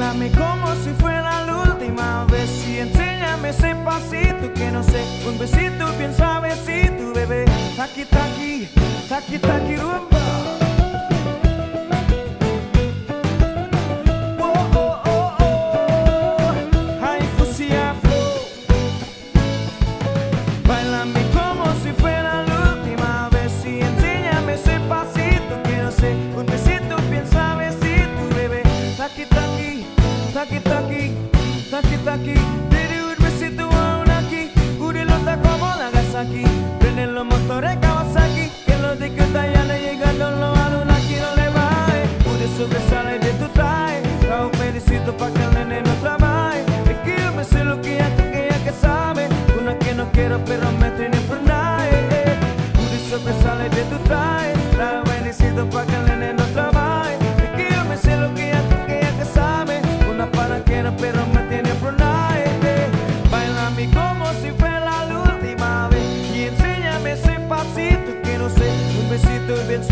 bailame como si fuera la última vez y enséñame ese pasito que no sé, un besito bien suavecito, bebé. Taki taki, taki taki rumba. Taki, taki taki, taki. Dile un besito a una aquí, Urilota como Nagasaki, prenden los motores Kawasaki, que los de Kyotayana llegando los Anunnaki no le baje, Uri sobresale de tu traje, trae un pedicito pa' que el nene no trabaje, es que yo me sé lo que tú que ella que sabe, una que no quiero pero me tiene por nada, eh. Uri sobresale de tu traje, trae un pedicito pa' que fuera la